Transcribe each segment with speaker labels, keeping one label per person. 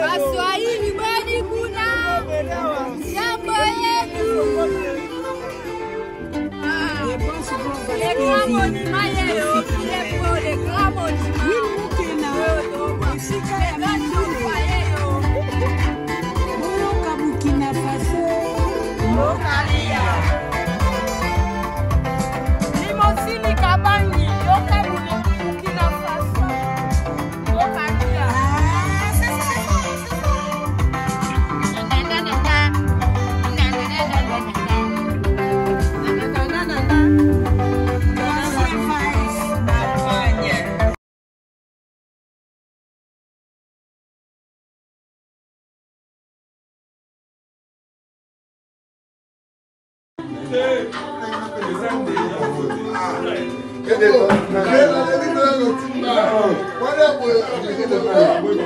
Speaker 1: Waswahili bweni kuna jambo yetu, reklamo ni mayeyo, reklamo ni mayeyo.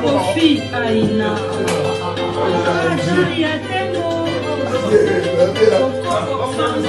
Speaker 1: Confie aí na Ajude até morro Socorro, salve,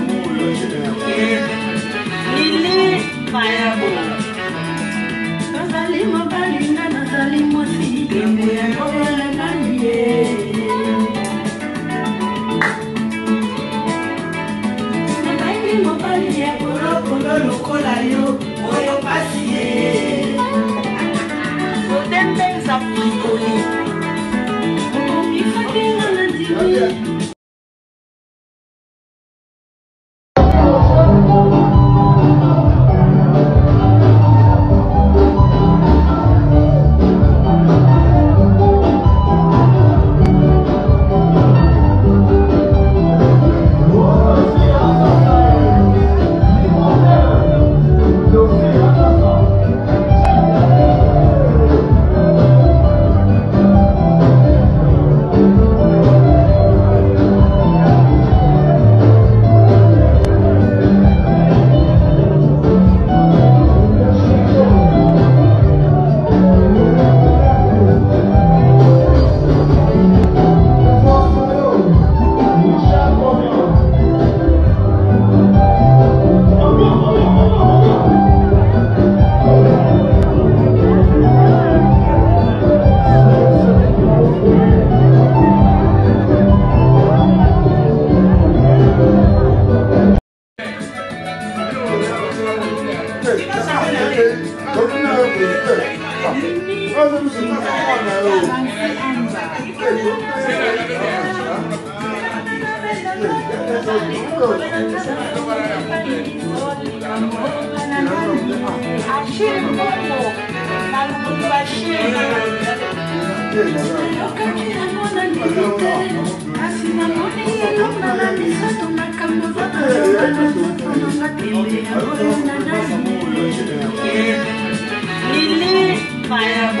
Speaker 2: lili
Speaker 1: mayabo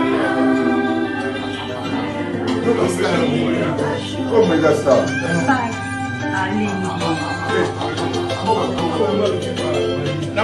Speaker 1: Oh mega La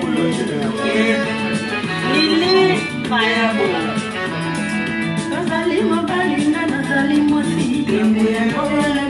Speaker 1: lili mayabo nazali mobalinga nazali mwasi yango ya kobala